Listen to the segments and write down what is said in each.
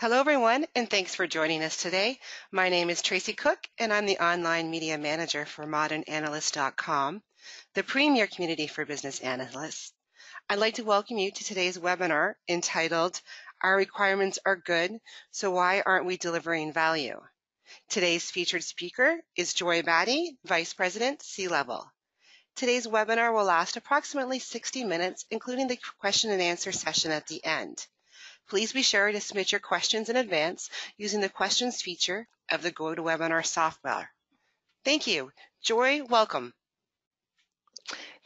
Hello, everyone, and thanks for joining us today. My name is Tracy Cook, and I'm the online media manager for modernanalyst.com, the premier community for business analysts. I'd like to welcome you to today's webinar entitled, Our Requirements Are Good, so Why Aren't We Delivering Value? Today's featured speaker is Joy Beatty, Vice President, Seilevel. Today's webinar will last approximately 60 minutes, including the question and answer session at the end. Please be sure to submit your questions in advance using the questions feature of the GoToWebinar software. Thank you. Joy, welcome.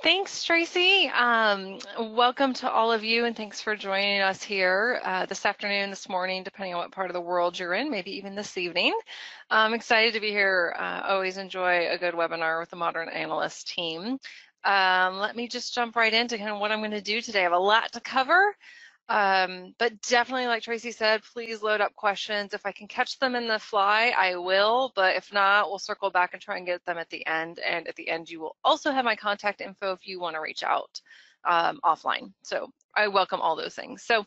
Thanks, Tracy. Um, welcome to all of you, and thanks for joining us here uh, this afternoon, this morning, depending on what part of the world you're in, maybe even this evening. I'm excited to be here. Uh, always enjoy a good webinar with the Modern Analyst team. Um, let me just jump right into kind of what I'm going to do today. I have a lot to cover. Um, but definitely, like Tracy said, please load up questions. If I can catch them in the fly, I will. But if not, we'll circle back and try and get them at the end. And at the end, you will also have my contact info if you want to reach out um, offline. So I welcome all those things. So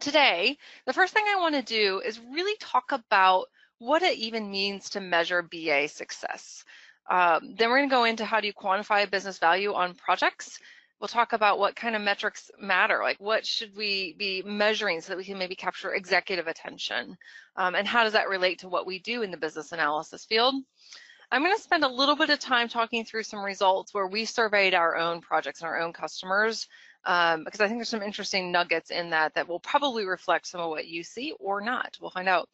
today, the first thing I want to do is really talk about what it even means to measure BA success. Um, then we're going to go into how do you quantify business value on projects we'll talk about what kind of metrics matter, like what should we be measuring so that we can maybe capture executive attention, um, and how does that relate to what we do in the business analysis field. I'm going to spend a little bit of time talking through some results where we surveyed our own projects and our own customers, um, because I think there's some interesting nuggets in that that will probably reflect some of what you see or not. We'll find out.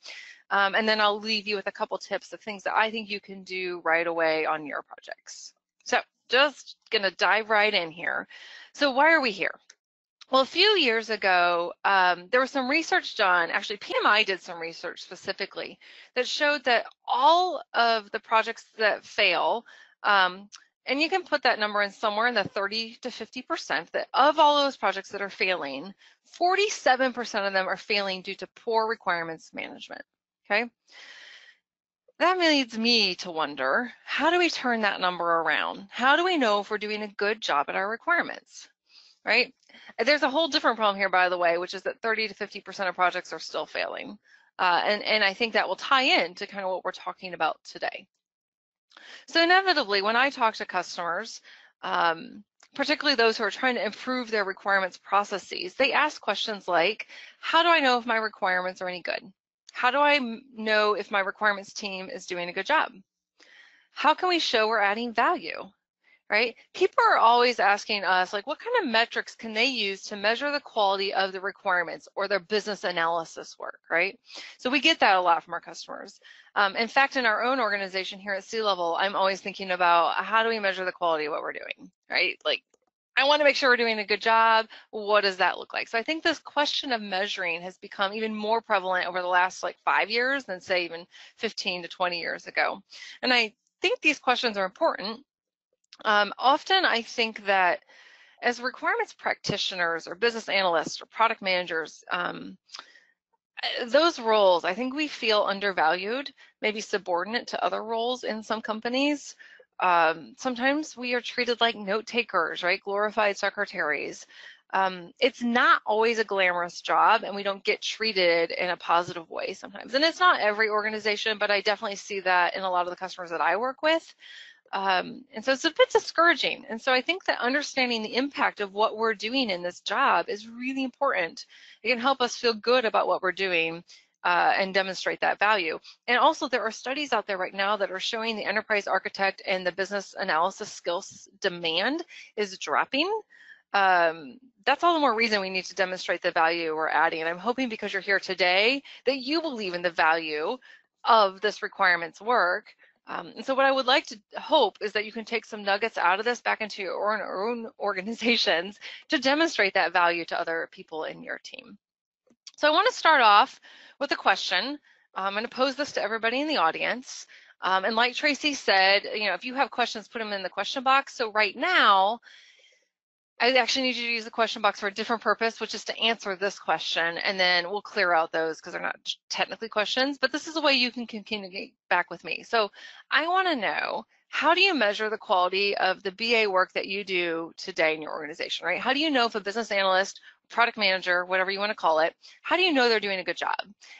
Um, and then I'll leave you with a couple tips of things that I think you can do right away on your projects. So just gonna dive right in here. So why are we here? Well, a few years ago, um, there was some research done, actually PMI did some research specifically, that showed that all of the projects that fail, um, and you can put that number in somewhere in the 30 to 50%, that of all those projects that are failing, 47% of them are failing due to poor requirements management, okay? That leads me to wonder, how do we turn that number around? How do we know if we're doing a good job at our requirements, right? There's a whole different problem here, by the way, which is that 30 to 50% of projects are still failing. Uh, and, and I think that will tie in to kind of what we're talking about today. So inevitably, when I talk to customers, um, particularly those who are trying to improve their requirements processes, they ask questions like, how do I know if my requirements are any good? How do I know if my requirements team is doing a good job? How can we show we're adding value? Right? People are always asking us, like, what kind of metrics can they use to measure the quality of the requirements or their business analysis work, right? So we get that a lot from our customers. Um, in fact, in our own organization here at Seilevel, I'm always thinking about how do we measure the quality of what we're doing, right? Like, I want to make sure we're doing a good job. What does that look like? So I think this question of measuring has become even more prevalent over the last like five years than say even 15 to 20 years ago. And I think these questions are important. Um, often I think that as requirements practitioners or business analysts or product managers, um, eh, those roles, I think we feel undervalued, maybe subordinate to other roles in some companies um, sometimes we are treated like note takers, right? Glorified secretaries. Um, it's not always a glamorous job and we don't get treated in a positive way sometimes. And it's not every organization, but I definitely see that in a lot of the customers that I work with. Um, and so it's a bit discouraging. And so I think that understanding the impact of what we're doing in this job is really important. It can help us feel good about what we're doing uh, and demonstrate that value. And also there are studies out there right now that are showing the enterprise architect and the business analysis skills demand is dropping. Um, that's all the more reason we need to demonstrate the value we're adding. And I'm hoping because you're here today that you believe in the value of this requirements work. Um, and so what I would like to hope is that you can take some nuggets out of this back into your own organizations to demonstrate that value to other people in your team. So I want to start off with a question. I'm going to pose this to everybody in the audience. Um, and like Tracy said, you know, if you have questions, put them in the question box. So right now, I actually need you to use the question box for a different purpose, which is to answer this question, and then we'll clear out those because they're not technically questions, but this is a way you can communicate back with me. So I want to know, how do you measure the quality of the BA work that you do today in your organization, right? How do you know if a business analyst product manager, whatever you want to call it, how do you know they're doing a good job?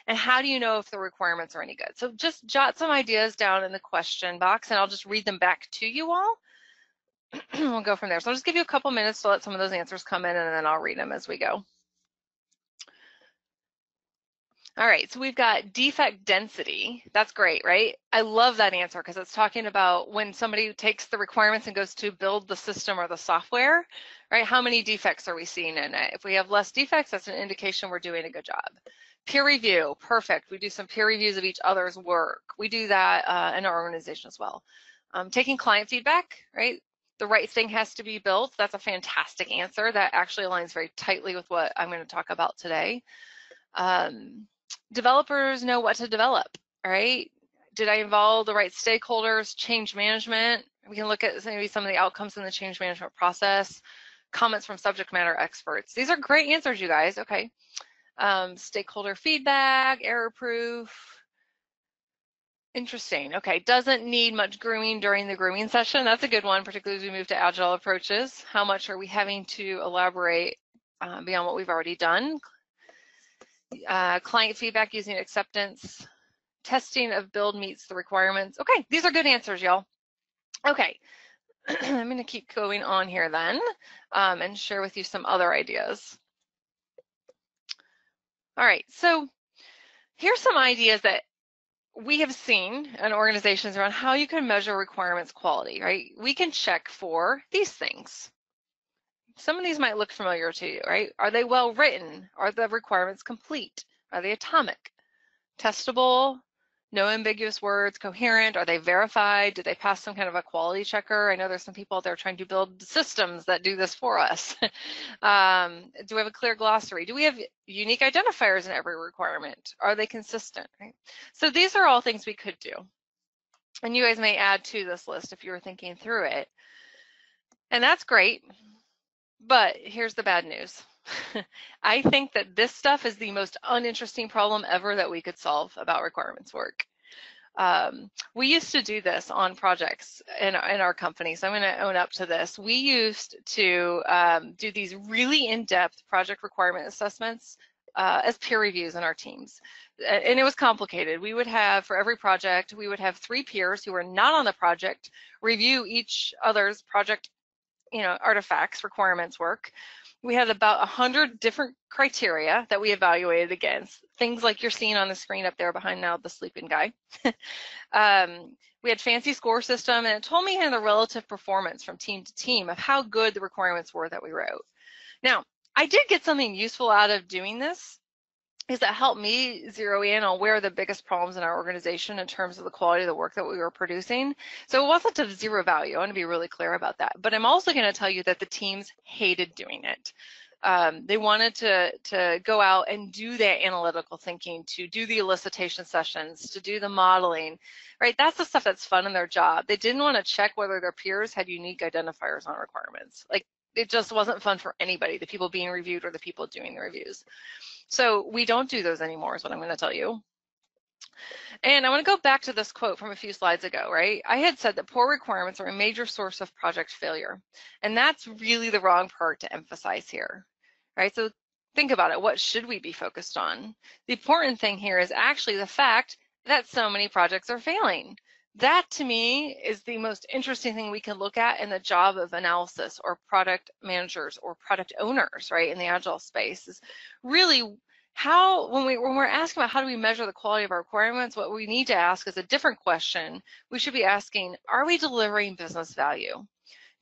And how do you know if the requirements are any good? So just jot some ideas down in the question box and I'll just read them back to you all. we'll go from there. So I'll just give you a couple minutes to let some of those answers come in and then I'll read them as we go. All right, so we've got defect density. That's great, right? I love that answer because it's talking about when somebody takes the requirements and goes to build the system or the software, right? How many defects are we seeing in it? If we have less defects, that's an indication we're doing a good job. Peer review, perfect. We do some peer reviews of each other's work. We do that uh, in our organization as well. Um, taking client feedback, right? The right thing has to be built. That's a fantastic answer. That actually aligns very tightly with what I'm going to talk about today. Um, developers know what to develop, right? Did I involve the right stakeholders, change management? We can look at maybe some of the outcomes in the change management process, comments from subject matter experts. These are great answers, you guys. Okay. Um, stakeholder feedback, error proof. Interesting. Okay. Doesn't need much grooming during the grooming session. That's a good one, particularly as we move to agile approaches. How much are we having to elaborate uh, beyond what we've already done? uh, client feedback using acceptance, testing of build meets the requirements. Okay, these are good answers, y'all. Okay, I'm going to keep going on here then um, and share with you some other ideas. All right, so here's some ideas that we have seen in organizations around how you can measure requirements quality, right? We can check for these things. Some of these might look familiar to you, right? Are they well written? Are the requirements complete? Are they atomic? Testable? No ambiguous words, coherent? Are they verified? Do they pass some kind of a quality checker? I know there's some people out there trying to build systems that do this for us. um, do we have a clear glossary? Do we have unique identifiers in every requirement? Are they consistent? Right? So these are all things we could do. And you guys may add to this list if you were thinking through it. And that's great. But here's the bad news. I think that this stuff is the most uninteresting problem ever that we could solve about requirements work. Um, we used to do this on projects in, in our company, so I'm going to own up to this. We used to um, do these really in-depth project requirement assessments uh, as peer reviews in our teams. And it was complicated. We would have, for every project, we would have three peers who were not on the project review each other's project you know, artifacts, requirements work. We had about 100 different criteria that we evaluated against, things like you're seeing on the screen up there behind now the sleeping guy. um, we had fancy score system and it told me the relative performance from team to team of how good the requirements were that we wrote. Now, I did get something useful out of doing this is that helped me zero in on where the biggest problems in our organization in terms of the quality of the work that we were producing. So it wasn't of zero value. I want to be really clear about that. But I'm also going to tell you that the teams hated doing it. Um, they wanted to to go out and do that analytical thinking, to do the elicitation sessions, to do the modeling, right? That's the stuff that's fun in their job. They didn't want to check whether their peers had unique identifiers on requirements. Like it just wasn't fun for anybody, the people being reviewed or the people doing the reviews. So we don't do those anymore is what I'm going to tell you. And I want to go back to this quote from a few slides ago, right? I had said that poor requirements are a major source of project failure. And that's really the wrong part to emphasize here, right? So think about it. What should we be focused on? The important thing here is actually the fact that so many projects are failing that to me is the most interesting thing we can look at in the job of analysis or product managers or product owners, right, in the agile space is really how when we when we're asking about how do we measure the quality of our requirements, what we need to ask is a different question. We should be asking, are we delivering business value?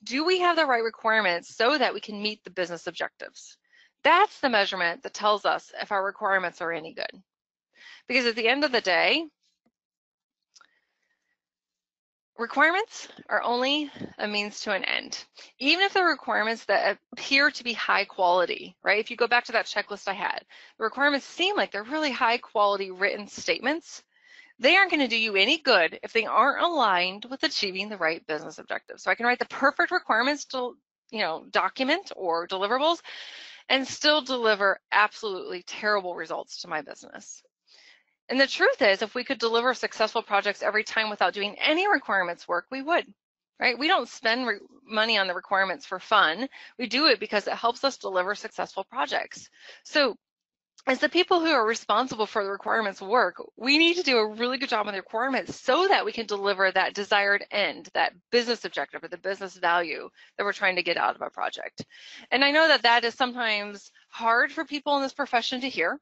Do we have the right requirements so that we can meet the business objectives? That's the measurement that tells us if our requirements are any good. Because at the end of the day, Requirements are only a means to an end. Even if the requirements that appear to be high quality, right? If you go back to that checklist I had, the requirements seem like they're really high quality written statements. They aren't going to do you any good if they aren't aligned with achieving the right business objectives. So I can write the perfect requirements to, you know, document or deliverables and still deliver absolutely terrible results to my business. And the truth is, if we could deliver successful projects every time without doing any requirements work, we would, right? We don't spend money on the requirements for fun. We do it because it helps us deliver successful projects. So as the people who are responsible for the requirements work, we need to do a really good job on the requirements so that we can deliver that desired end, that business objective or the business value that we're trying to get out of a project. And I know that that is sometimes hard for people in this profession to hear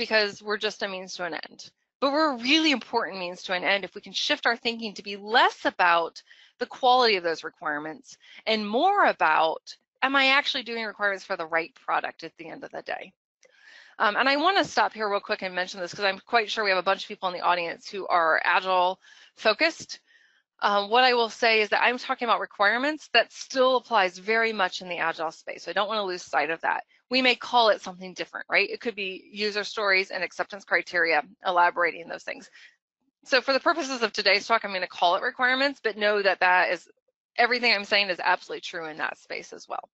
because we're just a means to an end. But we're a really important means to an end if we can shift our thinking to be less about the quality of those requirements and more about, am I actually doing requirements for the right product at the end of the day? Um, and I want to stop here real quick and mention this because I'm quite sure we have a bunch of people in the audience who are agile focused. Um, what I will say is that I'm talking about requirements that still applies very much in the agile space. So I don't want to lose sight of that. We may call it something different, right? It could be user stories and acceptance criteria, elaborating those things. So for the purposes of today's talk, I'm going to call it requirements, but know that that is everything I'm saying is absolutely true in that space as well.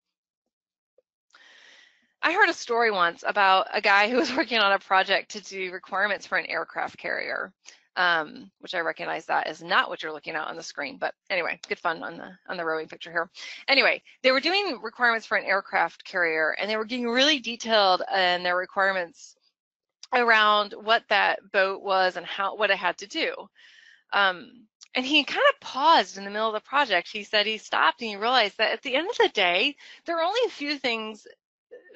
I heard a story once about a guy who was working on a project to do requirements for an aircraft carrier, um, which I recognize that is not what you're looking at on the screen. But anyway, good fun on the on the rowing picture here. Anyway, they were doing requirements for an aircraft carrier, and they were getting really detailed in their requirements around what that boat was and how what it had to do. Um, and he kind of paused in the middle of the project. He said he stopped and he realized that at the end of the day, there are only a few things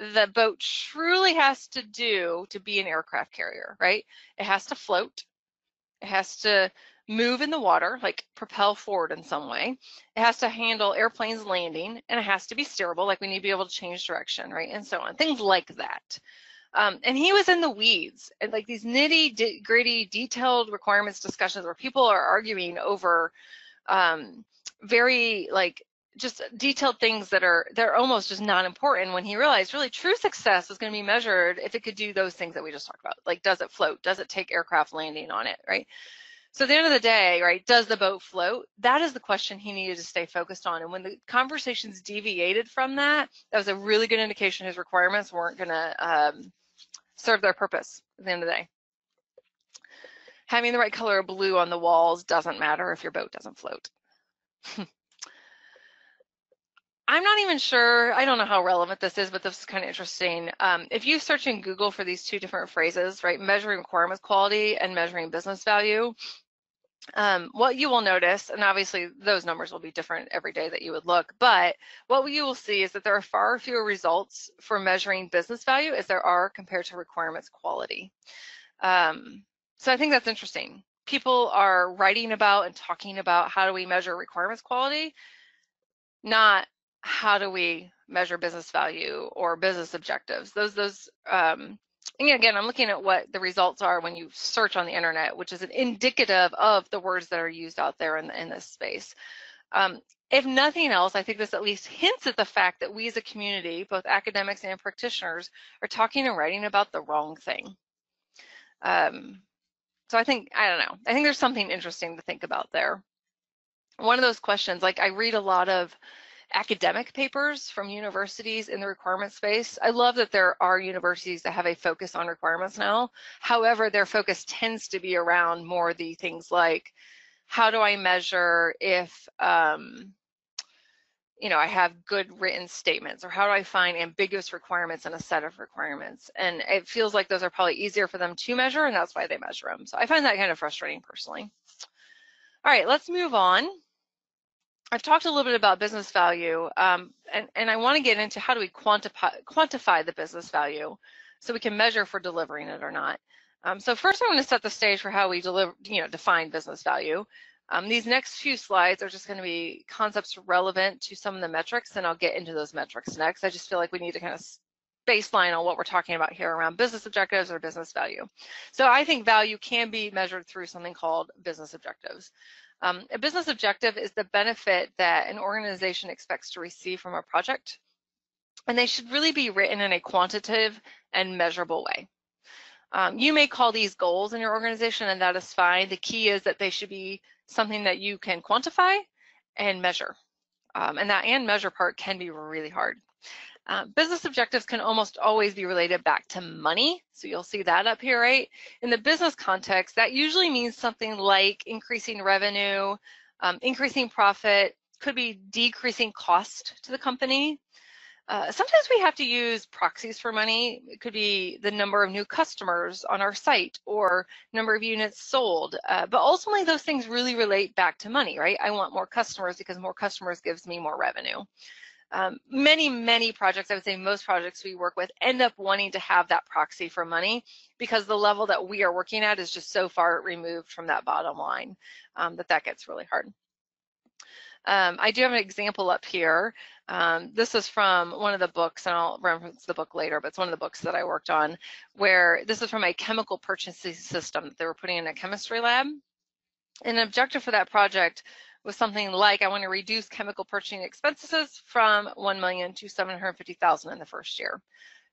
the boat truly has to do to be an aircraft carrier, right? It has to float. It has to move in the water, like propel forward in some way. It has to handle airplanes landing and it has to be steerable, like we need to be able to change direction, right? And so on, things like that. Um, and he was in the weeds and like these nitty gritty detailed requirements discussions where people are arguing over um, very like just detailed things that are they're almost just not important when he realized really true success was going to be measured if it could do those things that we just talked about. Like does it float? Does it take aircraft landing on it right? So at the end of the day right does the boat float? That is the question he needed to stay focused on. And when the conversations deviated from that that was a really good indication his requirements weren't going to um, serve their purpose at the end of the day. Having the right color of blue on the walls doesn't matter if your boat doesn't float I'm not even sure. I don't know how relevant this is, but this is kind of interesting. Um, if you search in Google for these two different phrases, right, measuring requirements quality and measuring business value, um, what you will notice, and obviously those numbers will be different every day that you would look, but what you will see is that there are far fewer results for measuring business value as there are compared to requirements quality. Um, so I think that's interesting. People are writing about and talking about how do we measure requirements quality, not how do we measure business value or business objectives? Those, those, um, and again, I'm looking at what the results are when you search on the internet, which is an indicative of the words that are used out there in, in this space. Um, if nothing else, I think this at least hints at the fact that we as a community, both academics and practitioners, are talking and writing about the wrong thing. Um, so I think, I don't know, I think there's something interesting to think about there. One of those questions, like I read a lot of academic papers from universities in the requirement space. I love that there are universities that have a focus on requirements now. However, their focus tends to be around more the things like, how do I measure if, um, you know, I have good written statements or how do I find ambiguous requirements in a set of requirements? And it feels like those are probably easier for them to measure and that's why they measure them. So I find that kind of frustrating personally. All right, let's move on. I've talked a little bit about business value, um, and, and I want to get into how do we quantify, quantify the business value so we can measure if we're delivering it or not. Um, so first, I want to set the stage for how we deliver, you know, define business value. Um, these next few slides are just going to be concepts relevant to some of the metrics, and I'll get into those metrics next. I just feel like we need to kind of baseline on what we're talking about here around business objectives or business value. So I think value can be measured through something called business objectives. Um, a business objective is the benefit that an organization expects to receive from a project, and they should really be written in a quantitative and measurable way. Um, you may call these goals in your organization, and that is fine. The key is that they should be something that you can quantify and measure. Um, and that and measure part can be really hard. Uh, business objectives can almost always be related back to money. So you'll see that up here, right? In the business context, that usually means something like increasing revenue, um, increasing profit, could be decreasing cost to the company. Uh, sometimes we have to use proxies for money. It could be the number of new customers on our site or number of units sold. Uh, but ultimately, those things really relate back to money, right? I want more customers because more customers gives me more revenue. Um, many, many projects, I would say most projects we work with end up wanting to have that proxy for money because the level that we are working at is just so far removed from that bottom line um, that that gets really hard. Um, I do have an example up here. Um, this is from one of the books, and I'll reference the book later, but it's one of the books that I worked on, where this is from a chemical purchasing system that they were putting in a chemistry lab. And an objective for that project was something like I want to reduce chemical purchasing expenses from 1 million to 750,000 in the first year.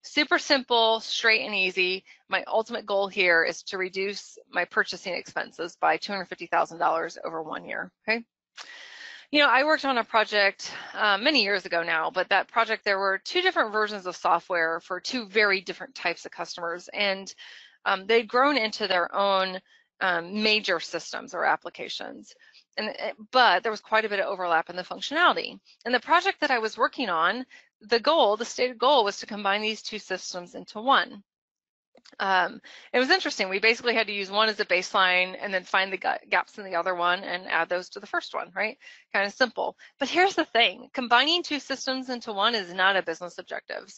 Super simple, straight and easy. My ultimate goal here is to reduce my purchasing expenses by $250,000 over one year, okay? You know, I worked on a project uh, many years ago now, but that project, there were two different versions of software for two very different types of customers, and um, they'd grown into their own um, major systems or applications. And, eh, but there was quite a bit of overlap in the functionality. And the project that I was working on, the goal, the stated goal was to combine these two systems into one. Um, it was interesting. We basically had to use one as a baseline and then find the gaps in the other one and add those to the first one, right? Kind of simple. But here's the thing, combining two systems into one is not a business objective.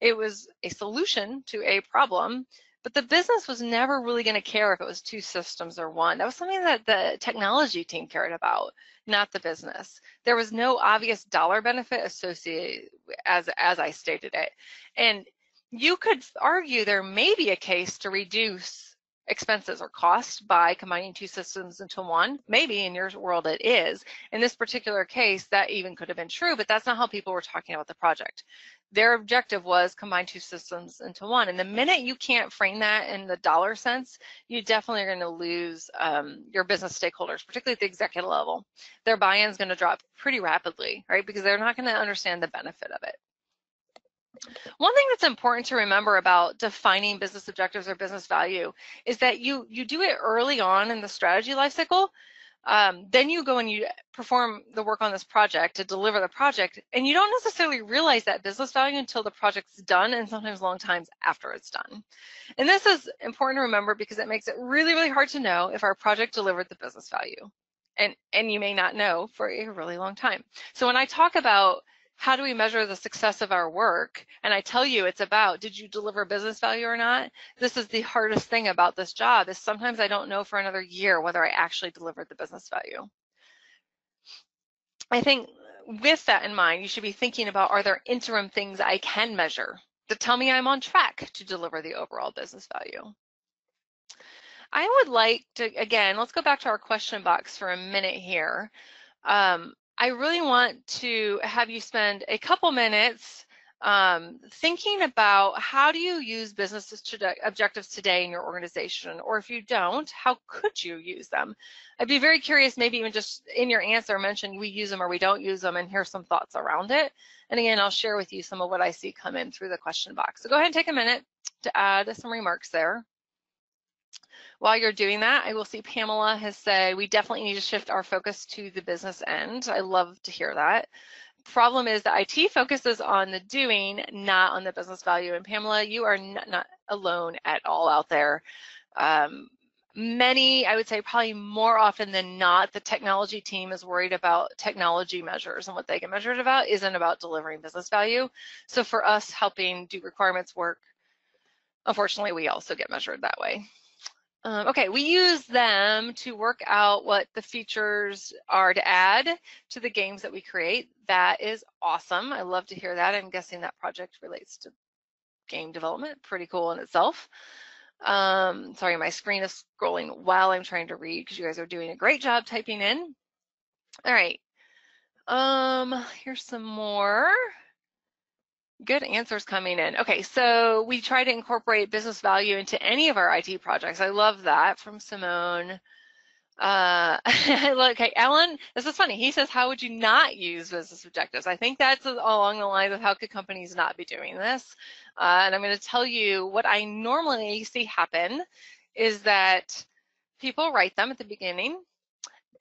It was a solution to a problem but the business was never really going to care if it was two systems or one. That was something that the technology team cared about, not the business. There was no obvious dollar benefit associated as as I stated it. And you could argue there may be a case to reduce expenses or costs by combining two systems into one. Maybe in your world it is. In this particular case, that even could have been true, but that's not how people were talking about the project. Their objective was combine two systems into one. And the minute you can't frame that in the dollar sense, you definitely are going to lose um, your business stakeholders, particularly at the executive level. Their buy-in is going to drop pretty rapidly, right? Because they're not going to understand the benefit of it. One thing that's important to remember about defining business objectives or business value is that you you do it early on in the strategy lifecycle. Um, then you go and you perform the work on this project to deliver the project, and you don't necessarily realize that business value until the project's done, and sometimes long times after it's done. And this is important to remember because it makes it really, really hard to know if our project delivered the business value. And, and you may not know for a really long time. So when I talk about how do we measure the success of our work? And I tell you, it's about, did you deliver business value or not? This is the hardest thing about this job is sometimes I don't know for another year whether I actually delivered the business value. I think with that in mind, you should be thinking about, are there interim things I can measure that tell me I'm on track to deliver the overall business value? I would like to, again, let's go back to our question box for a minute here. Um, I really want to have you spend a couple minutes um, thinking about how do you use business objectives today in your organization, or if you don't, how could you use them? I'd be very curious, maybe even just in your answer, mention we use them or we don't use them, and here's some thoughts around it. And again, I'll share with you some of what I see come in through the question box. So go ahead and take a minute to add some remarks there. While you're doing that, I will see Pamela has said we definitely need to shift our focus to the business end. I love to hear that. Problem is the IT focuses on the doing, not on the business value. And Pamela, you are not, not alone at all out there. Um, many, I would say probably more often than not, the technology team is worried about technology measures and what they get measured about isn't about delivering business value. So for us helping do requirements work, unfortunately, we also get measured that way. Um, okay, we use them to work out what the features are to add to the games that we create. That is awesome. I love to hear that. I'm guessing that project relates to game development. Pretty cool in itself. Um, sorry, my screen is scrolling while I'm trying to read because you guys are doing a great job typing in. All right. Um, here's some more. Good answers coming in. Okay, so we try to incorporate business value into any of our IT projects. I love that from Simone. Uh, okay, Alan, this is funny. He says, how would you not use business objectives? I think that's along the lines of how could companies not be doing this? Uh, and I'm going to tell you what I normally see happen is that people write them at the beginning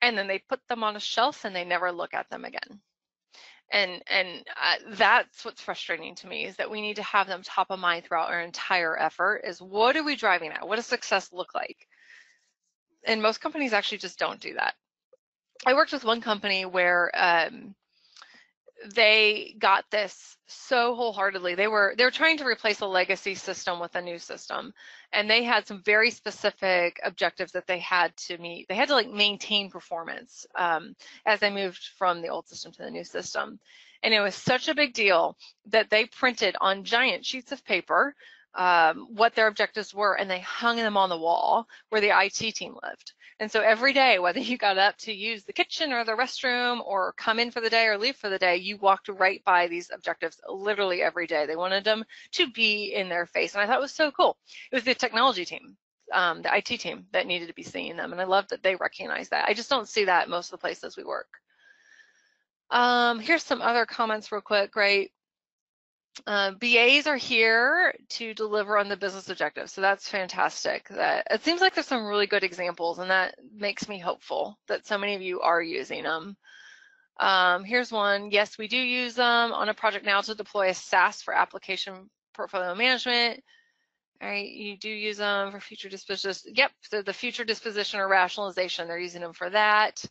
and then they put them on a shelf and they never look at them again and and uh, that's what's frustrating to me is that we need to have them top of mind throughout our entire effort is what are we driving at? What does success look like? And most companies actually just don't do that. I worked with one company where um, they got this so wholeheartedly. They were they were trying to replace a legacy system with a new system, and they had some very specific objectives that they had to meet. They had to like maintain performance um, as they moved from the old system to the new system, and it was such a big deal that they printed on giant sheets of paper um, what their objectives were, and they hung them on the wall where the IT team lived. And so every day, whether you got up to use the kitchen or the restroom or come in for the day or leave for the day, you walked right by these objectives literally every day. They wanted them to be in their face. And I thought it was so cool. It was the technology team, um, the IT team that needed to be seeing them. And I love that they recognize that. I just don't see that most of the places we work. Um, here's some other comments real quick, right? Uh, BAs are here to deliver on the business objectives, so that's fantastic. That it seems like there's some really good examples, and that makes me hopeful that so many of you are using them. Um, here's one. Yes, we do use them on a project now to deploy a SaaS for application portfolio management. All right, you do use them for future disposition. Yep, so the future disposition or rationalization, they're using them for that.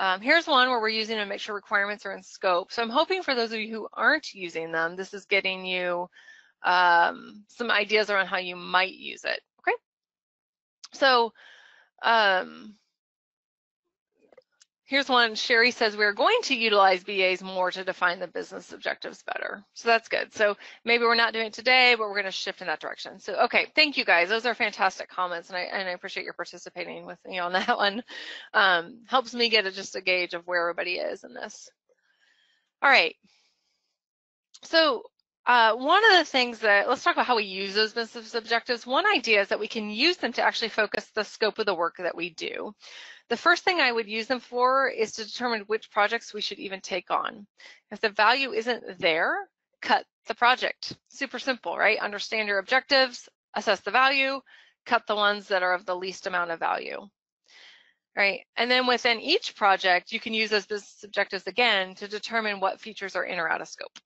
Um, here's one where we're using to make sure requirements are in scope. So I'm hoping for those of you who aren't using them, this is getting you um, some ideas around how you might use it. Okay. So um, Here's one, Sherry says we're going to utilize BAs more to define the business objectives better. So that's good. So maybe we're not doing it today, but we're going to shift in that direction. So, okay, thank you guys. Those are fantastic comments and I, and I appreciate your participating with me on that one. Um, helps me get a, just a gauge of where everybody is in this. All right. So uh, one of the things that, let's talk about how we use those business objectives. One idea is that we can use them to actually focus the scope of the work that we do. The first thing I would use them for is to determine which projects we should even take on. If the value isn't there, cut the project. Super simple, right? Understand your objectives, assess the value, cut the ones that are of the least amount of value. Right, and then within each project, you can use those business objectives again to determine what features are in or out of scope.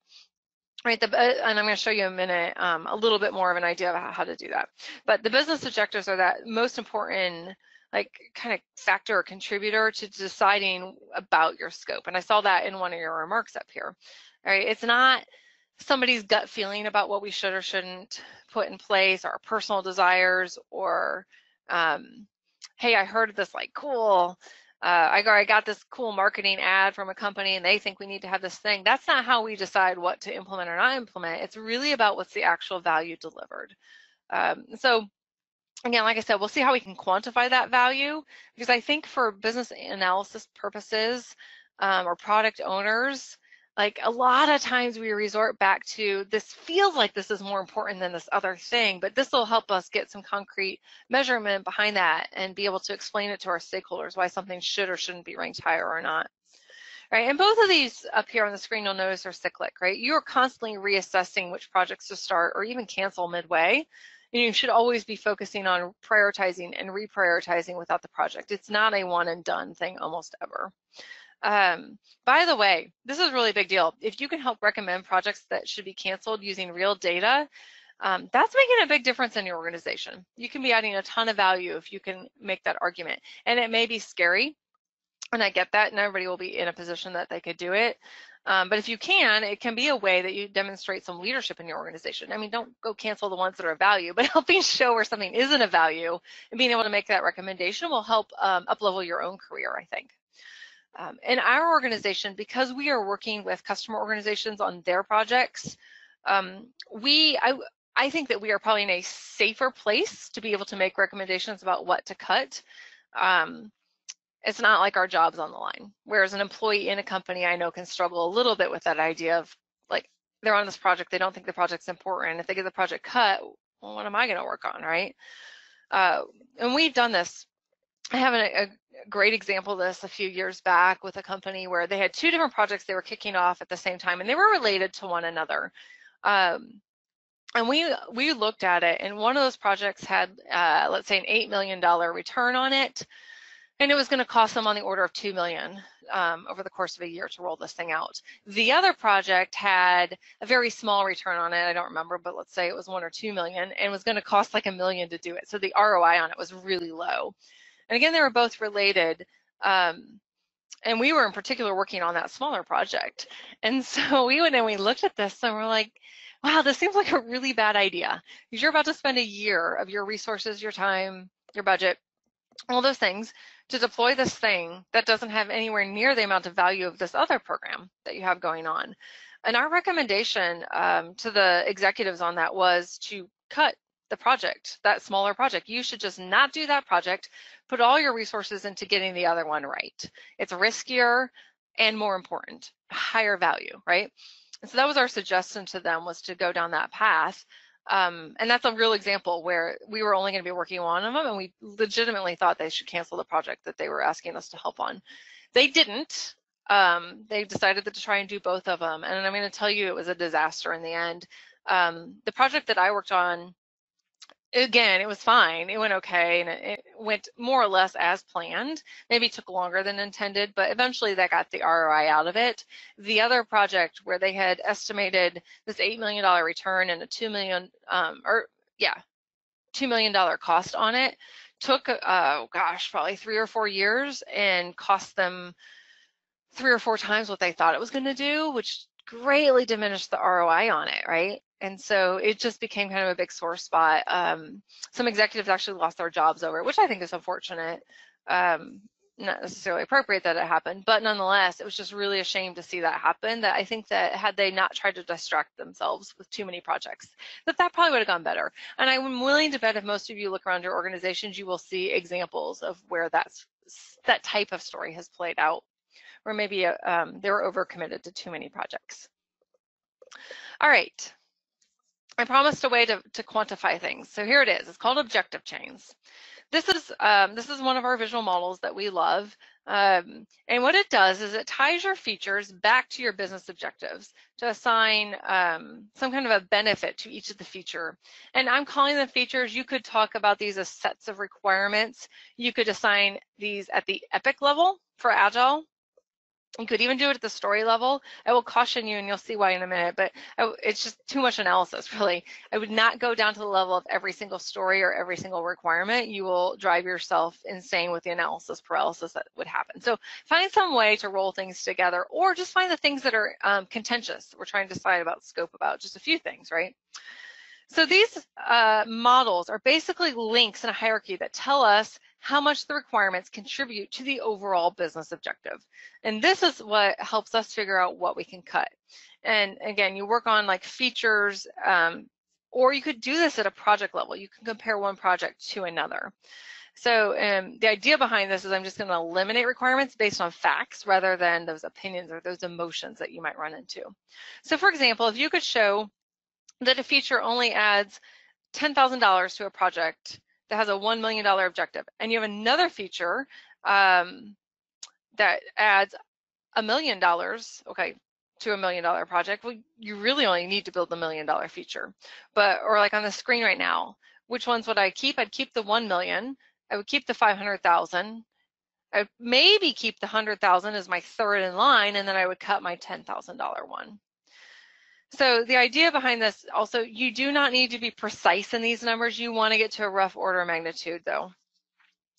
Right, the, uh, and I'm going to show you in a minute um, a little bit more of an idea of how to do that. But the business objectives are that most important like kind of factor or contributor to deciding about your scope. And I saw that in one of your remarks up here. All right, it's not somebody's gut feeling about what we should or shouldn't put in place, our personal desires, or um, hey, I heard this like cool. Uh, I, got, I got this cool marketing ad from a company and they think we need to have this thing. That's not how we decide what to implement or not implement. It's really about what's the actual value delivered. Um, so again, like I said, we'll see how we can quantify that value because I think for business analysis purposes um, or product owners, like a lot of times we resort back to this feels like this is more important than this other thing, but this will help us get some concrete measurement behind that and be able to explain it to our stakeholders why something should or shouldn't be ranked higher or not. Right, and both of these up here on the screen you'll notice are cyclic, right? You're constantly reassessing which projects to start or even cancel midway And you should always be focusing on prioritizing and reprioritizing without the project. It's not a one and done thing almost ever. Um, by the way, this is a really big deal. If you can help recommend projects that should be canceled using real data, um, that's making a big difference in your organization. You can be adding a ton of value if you can make that argument. And it may be scary, and I get that, and everybody will be in a position that they could do it. Um, but if you can, it can be a way that you demonstrate some leadership in your organization. I mean, don't go cancel the ones that are of value, but helping show where something isn't of value and being able to make that recommendation will help um, uplevel your own career, I think. Um, in our organization, because we are working with customer organizations on their projects, um, we, I, I think that we are probably in a safer place to be able to make recommendations about what to cut. Um, it's not like our job's on the line. Whereas an employee in a company I know can struggle a little bit with that idea of like they're on this project, they don't think the project's important. If they get the project cut, well, what am I going to work on, right? Uh, and we've done this. I have a, a great example of this a few years back with a company where they had two different projects they were kicking off at the same time, and they were related to one another. Um, and we we looked at it, and one of those projects had, uh, let's say, an eight million dollar return on it and it was going to cost them on the order of two million um, over the course of a year to roll this thing out. The other project had a very small return on it. I don't remember, but let's say it was one or two million, and was going to cost like a million to do it. So the ROI on it was really low. And again, they were both related. Um, and we were in particular working on that smaller project. And so we went and we looked at this and we're like, wow, this seems like a really bad idea because you're about to spend a year of your resources, your time, your budget, all those things to deploy this thing that doesn't have anywhere near the amount of value of this other program that you have going on. And our recommendation um, to the executives on that was to cut the project, that smaller project. You should just not do that project, put all your resources into getting the other one right. It's riskier and more important, higher value, right? And so that was our suggestion to them was to go down that path. Um, and that's a real example where we were only going to be working on one of them and we legitimately thought they should cancel the project that they were asking us to help on. They didn't. Um, they decided to try and do both of them. And I'm going to tell you it was a disaster in the end. Um, the project that I worked on again, it was fine. It went okay and it, went more or less as planned. Maybe took longer than intended, but eventually that got the ROI out of it. The other project where they had estimated this $8 million return and a 2 million, um, or yeah, $2 million cost on it took, uh, gosh, probably three or four years and cost them three or four times what they thought it was going to do, which greatly diminished the ROI on it, right? And so it just became kind of a big sore spot. Um, some executives actually lost their jobs over it, which I think is unfortunate. Um, not necessarily appropriate that it happened, but nonetheless, it was just really a shame to see that happen. That I think that had they not tried to distract themselves with too many projects, that that probably would have gone better. And I'm willing to bet if most of you look around your organizations, you will see examples of where that's that type of story has played out, where maybe um, they were overcommitted to too many projects. All right, I promised a way to, to quantify things. So here it is. It's called objective chains. This is um, this is one of our visual models that we love. Um, and what it does is it ties your features back to your business objectives to assign um, some kind of a benefit to each of the feature. And I'm calling them features. You could talk about these as sets of requirements. You could assign these at the epic level for Agile. You could even do it at the story level. I will caution you, and you'll see why in a minute, but it's just too much analysis, really. I would not go down to the level of every single story or every single requirement. You will drive yourself insane with the analysis paralysis that would happen. So find some way to roll things together, or just find the things that are um, contentious. We're trying to decide about scope about just a few things, right? So these uh, models are basically links in a hierarchy that tell us how much the requirements contribute to the overall business objective. And this is what helps us figure out what we can cut. And again, you work on like features, um, or you could do this at a project level. You can compare one project to another. So um, the idea behind this is I'm just going to eliminate requirements based on facts rather than those opinions or those emotions that you might run into. So for example, if you could show that a feature only adds $10,000 to a project that has a $1 million objective. And you have another feature um, that adds a million dollars, okay, to a million dollar project. Well, you really only need to build the million dollar feature. But, or like on the screen right now, which ones would I keep? I'd keep the 1 million. I would keep the 500,000. I'd maybe keep the 100,000 as my third in line, and then I would cut my $10,000 one. So the idea behind this also, you do not need to be precise in these numbers. You want to get to a rough order of magnitude though.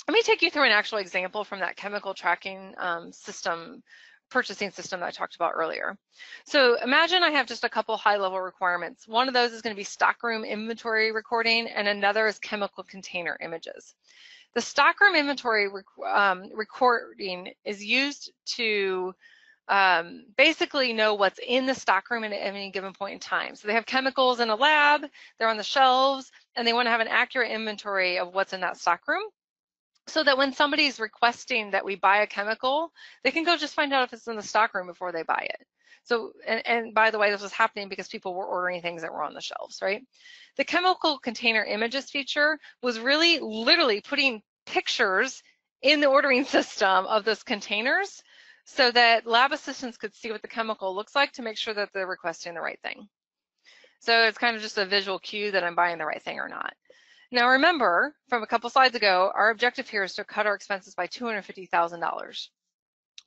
Let me take you through an actual example from that chemical tracking um, system, purchasing system that I talked about earlier. So imagine I have just a couple high level requirements. One of those is going to be stockroom inventory recording and another is chemical container images. The stockroom inventory rec um, recording is used to um, basically know what's in the stockroom at any given point in time. So they have chemicals in a lab, they're on the shelves, and they want to have an accurate inventory of what's in that stockroom so that when somebody's requesting that we buy a chemical, they can go just find out if it's in the stockroom before they buy it. So, and, and by the way, this was happening because people were ordering things that were on the shelves, right? The chemical container images feature was really literally putting pictures in the ordering system of those containers so that lab assistants could see what the chemical looks like to make sure that they're requesting the right thing. So it's kind of just a visual cue that I'm buying the right thing or not. Now remember, from a couple slides ago, our objective here is to cut our expenses by $250,000.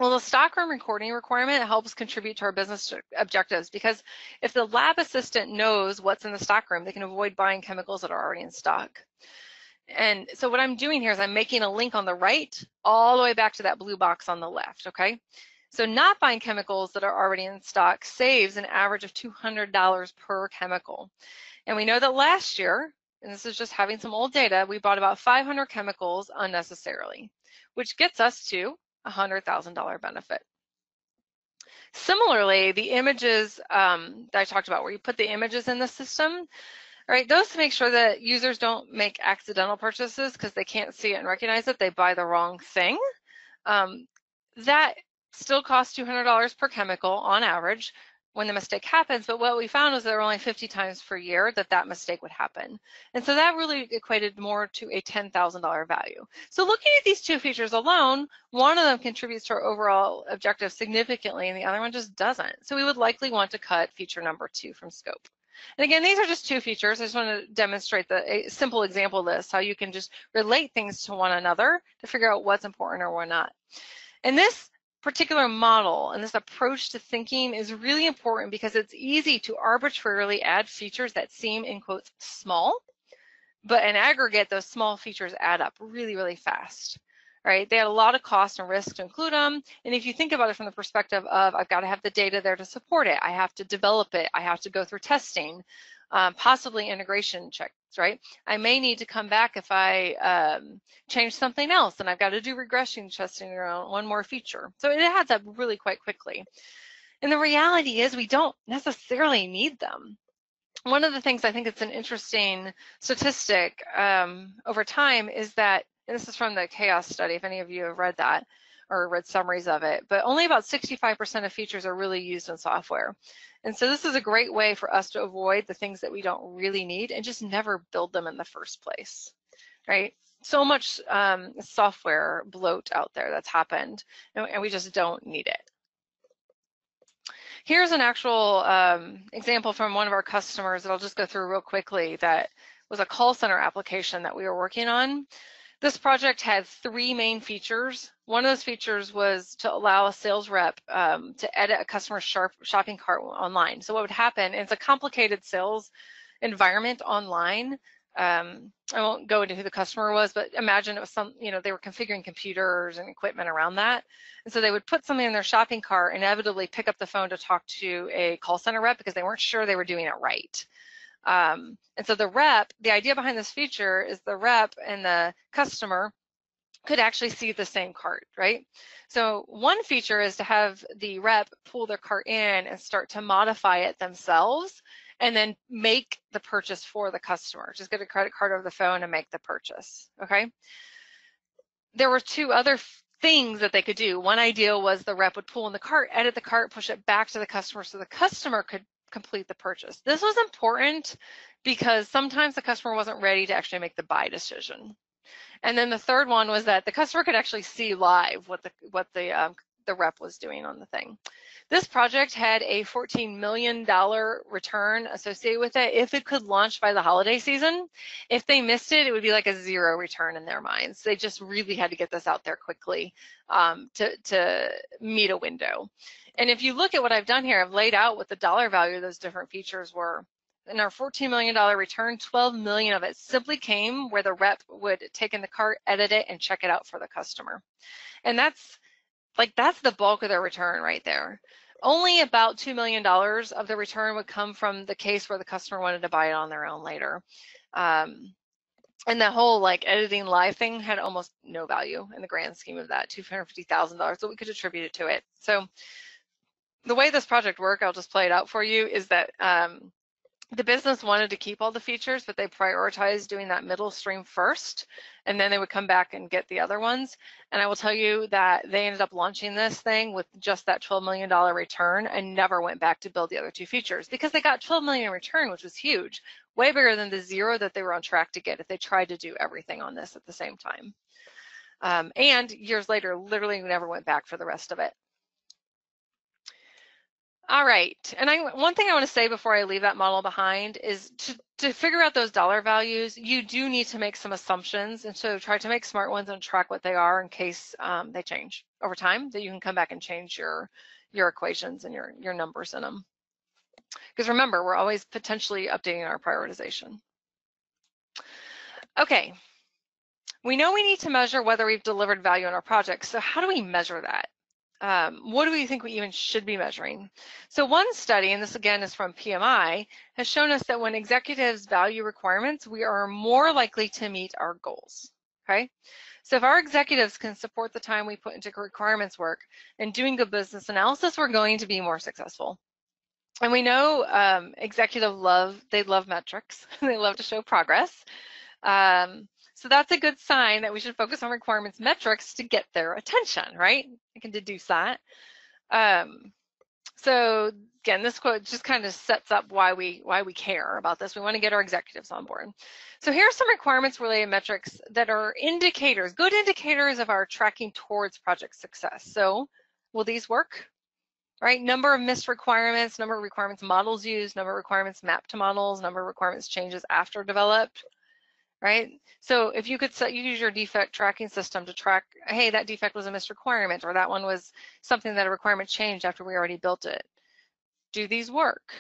Well, the stockroom recording requirement helps contribute to our business objectives because if the lab assistant knows what's in the stockroom, they can avoid buying chemicals that are already in stock. And so what I'm doing here is I'm making a link on the right all the way back to that blue box on the left, okay? So not buying chemicals that are already in stock saves an average of $200 per chemical. And we know that last year, and this is just having some old data, we bought about 500 chemicals unnecessarily, which gets us to a $100,000 benefit. Similarly, the images um, that I talked about, where you put the images in the system, right, those to make sure that users don't make accidental purchases because they can't see it and recognize it, they buy the wrong thing. Um, that still costs $200 per chemical on average, when the mistake happens. But what we found was there were only 50 times per year that that mistake would happen. And so that really equated more to a $10,000 value. So looking at these two features alone, one of them contributes to our overall objective significantly and the other one just doesn't. So we would likely want to cut feature number two from scope. And again, these are just two features. I just want to demonstrate the a simple example this, how you can just relate things to one another to figure out what's important or what not. And this particular model and this approach to thinking is really important because it's easy to arbitrarily add features that seem in quotes small, but in aggregate, those small features add up really, really fast. Right? They had a lot of cost and risk to include them. And if you think about it from the perspective of I've got to have the data there to support it, I have to develop it, I have to go through testing, um, possibly integration checks, right? I may need to come back if I um, change something else and I've got to do regression testing around one more feature. So it adds up really quite quickly. And the reality is we don't necessarily need them. One of the things I think it's an interesting statistic um, over time is that, and this is from the chaos study, if any of you have read that, or read summaries of it, but only about 65% of features are really used in software. And so this is a great way for us to avoid the things that we don't really need and just never build them in the first place, right? So much um, software bloat out there that's happened and we just don't need it. Here's an actual um, example from one of our customers that I'll just go through real quickly that was a call center application that we were working on. This project had three main features. One of those features was to allow a sales rep um, to edit a customer's shopping cart online. So what would happen, it's a complicated sales environment online. Um, I won't go into who the customer was, but imagine it was some, you know, they were configuring computers and equipment around that. And so they would put something in their shopping cart, inevitably pick up the phone to talk to a call center rep because they weren't sure they were doing it right. Um, and so the rep, the idea behind this feature is the rep and the customer could actually see the same cart, right? So one feature is to have the rep pull their cart in and start to modify it themselves and then make the purchase for the customer. Just get a credit card over the phone and make the purchase, okay? There were two other things that they could do. One idea was the rep would pull in the cart, edit the cart, push it back to the customer so the customer could complete the purchase. This was important because sometimes the customer wasn't ready to actually make the buy decision. And then the third one was that the customer could actually see live what the what the um, the rep was doing on the thing. This project had a $14 million return associated with it if it could launch by the holiday season. If they missed it, it would be like a zero return in their minds. They just really had to get this out there quickly um, to, to meet a window. And if you look at what I've done here, I've laid out what the dollar value of those different features were. In our $14 million return, 12 million of it simply came where the rep would take in the cart, edit it, and check it out for the customer. And that's like, that's the bulk of their return right there. Only about $2 million of the return would come from the case where the customer wanted to buy it on their own later. Um, and the whole like editing live thing had almost no value in the grand scheme of that $250,000 that we could attribute it to it. So the way this project worked, I'll just play it out for you, is that um, the business wanted to keep all the features, but they prioritized doing that middle stream first, and then they would come back and get the other ones. And I will tell you that they ended up launching this thing with just that $12 million return and never went back to build the other two features because they got 12 million in return, which was huge, way bigger than the zero that they were on track to get if they tried to do everything on this at the same time. Um, and years later, literally never went back for the rest of it. All right, and I, one thing I want to say before I leave that model behind is to to figure out those dollar values, you do need to make some assumptions. And so try to make smart ones and track what they are in case um, they change over time, that you can come back and change your, your equations and your, your numbers in them. Because remember, we're always potentially updating our prioritization. Okay, we know we need to measure whether we've delivered value in our projects. So how do we measure that? Um, what do we think we even should be measuring? So one study, and this again is from PMI, has shown us that when executives value requirements, we are more likely to meet our goals, okay? So if our executives can support the time we put into requirements work and doing good business analysis, we're going to be more successful. And we know um, executive love, they love metrics. they love to show progress. Um, so that's a good sign that we should focus on requirements metrics to get their attention, right? I can deduce that. Um, so again, this quote just kind of sets up why we why we care about this. We want to get our executives on board. So here are some requirements related metrics that are indicators, good indicators of our tracking towards project success. So will these work? Right, number of missed requirements, number of requirements models used, number of requirements mapped to models, number of requirements changes after developed, right? So if you could set, use your defect tracking system to track, hey, that defect was a missed requirement, or that one was something that a requirement changed after we already built it. Do these work?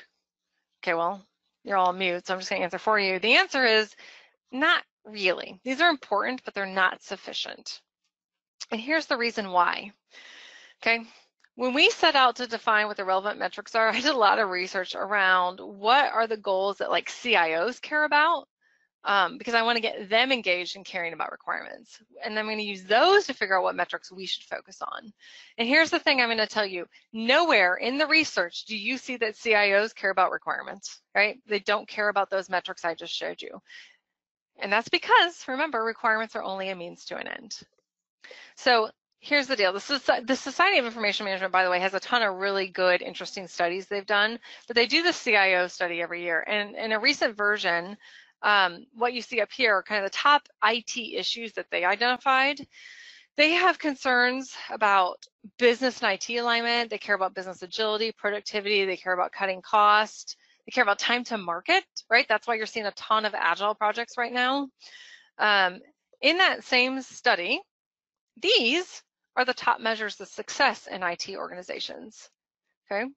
Okay, well, you're all mute, so I'm just gonna answer for you. The answer is not really. These are important, but they're not sufficient. And here's the reason why. Okay, when we set out to define what the relevant metrics are, I did a lot of research around what are the goals that like CIOs care about um, because I want to get them engaged in caring about requirements. And I'm going to use those to figure out what metrics we should focus on. And here's the thing I'm going to tell you, nowhere in the research do you see that CIOs care about requirements, right? They don't care about those metrics I just showed you. And that's because, remember, requirements are only a means to an end. So here's the deal. The Society of Information Management, by the way, has a ton of really good, interesting studies they've done, but they do the CIO study every year. And in a recent version, um, what you see up here are kind of the top IT issues that they identified. They have concerns about business and IT alignment. They care about business agility, productivity. They care about cutting cost. They care about time to market, right? That's why you're seeing a ton of agile projects right now. Um, in that same study, these are the top measures of success in IT organizations. Okay,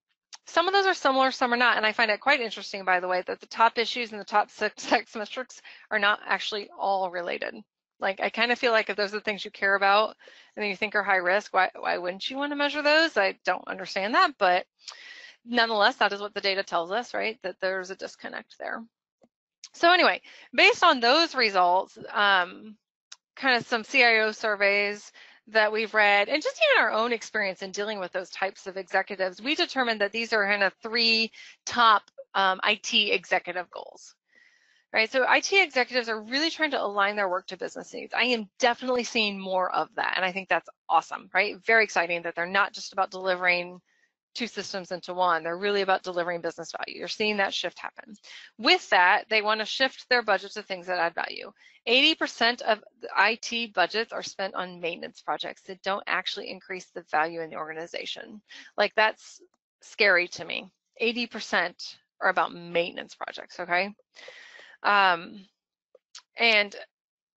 some of those are similar, some are not. And I find it quite interesting, by the way, that the top issues and the top success metrics are not actually all related. Like I kind of feel like if those are the things you care about and you think are high risk, why, why wouldn't you want to measure those? I don't understand that, but nonetheless, that is what the data tells us, right? That there's a disconnect there. So anyway, based on those results, um, kind of some CIO surveys, that we've read and just even our own experience in dealing with those types of executives, we determined that these are kind of three top um, IT executive goals. Right, so IT executives are really trying to align their work to business needs. I am definitely seeing more of that, and I think that's awesome, right? Very exciting that they're not just about delivering two systems into one. They're really about delivering business value. You're seeing that shift happen. With that, they want to shift their budget to things that add value. 80% of IT budgets are spent on maintenance projects that don't actually increase the value in the organization. Like that's scary to me. 80% are about maintenance projects, okay? Um, and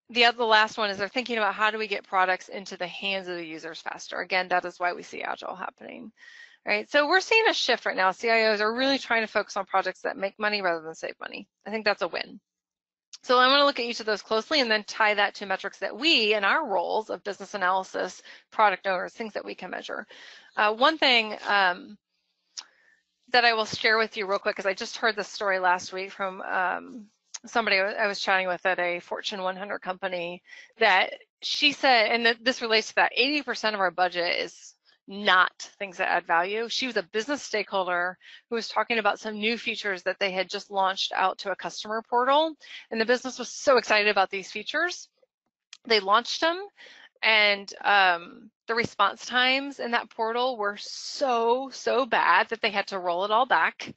the other the last one is they're thinking about how do we get products into the hands of the users faster. Again, that is why we see Agile happening right? So we're seeing a shift right now. CIOs are really trying to focus on projects that make money rather than save money. I think that's a win. So I'm going to look at each of those closely and then tie that to metrics that we, in our roles of business analysis, product owners, things that we can measure. Uh, one thing um, that I will share with you real quick, because I just heard this story last week from um, somebody I was chatting with at a Fortune 100 company that she said, and this relates to that, 80% of our budget is not things that add value. She was a business stakeholder who was talking about some new features that they had just launched out to a customer portal. And the business was so excited about these features. They launched them and um, the response times in that portal were so, so bad that they had to roll it all back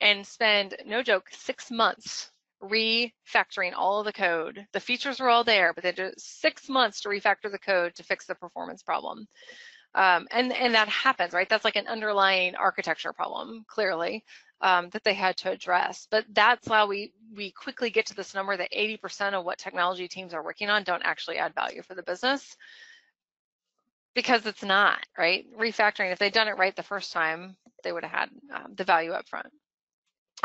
and spend, no joke, six months refactoring all of the code. The features were all there, but they did six months to refactor the code to fix the performance problem. Um, and, and that happens, right? That's like an underlying architecture problem, clearly. um, that they had to address. But that's how we, we quickly get to this number that 80% of what technology teams are working on don't actually add value for the business because it's not, right? Refactoring, if they'd done it right the first time, they would have had um, the value up front.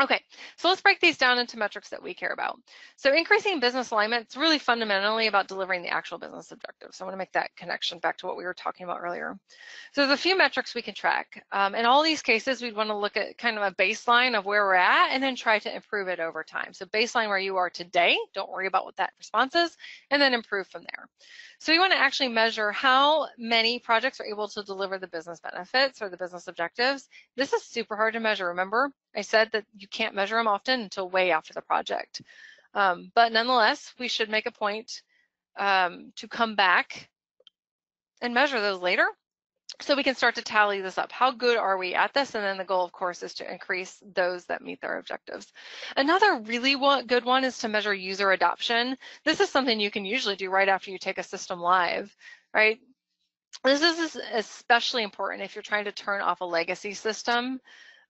Okay, so let's break these down into metrics that we care about. So increasing business alignment is really fundamentally about delivering the actual business objectives. So I want to make that connection back to what we were talking about earlier. So there's a few metrics we can track. Um, in all these cases, we'd want to look at kind of a baseline of where we're at and then try to improve it over time. So baseline where you are today, don't worry about what that response is, and then improve from there. So we want to actually measure how many projects are able to deliver the business benefits or the business objectives. This is super hard to measure. Remember, I said that you can't measure them often until way after the project. Um, but nonetheless, we should make a point um, to come back and measure those later so we can start to tally this up. How good are we at this? And then the goal, of course, is to increase those that meet their objectives. Another really good one is to measure user adoption. This is something you can usually do right after you take a system live, right? This is especially important if you're trying to turn off a legacy system.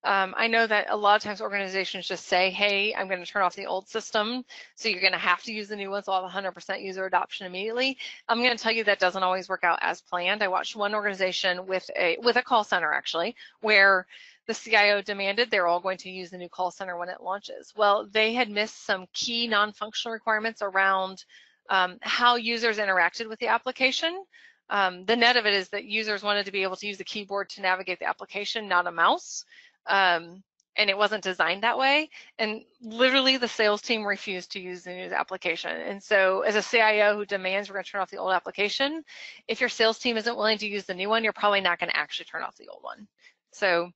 Um, I know that a lot of times organizations just say, hey, I'm going to turn off the old system, so you're going to have to use the new one, so I'll have 100% user adoption immediately. I'm going to tell you that doesn't always work out as planned. I watched one organization with a with a call center actually, where the CIO demanded they're all going to use the new call center when it launches. Well, they had missed some key non-functional requirements around um, how users interacted with the application. Um, the net of it is that users wanted to be able to use the keyboard to navigate the application, not a mouse um, and it wasn't designed that way. And literally the sales team refused to use the new application. And so as a CIO who demands we're gonna turn off the old application, if your sales team isn't willing to use the new one, you're probably not gonna actually turn off the old one. So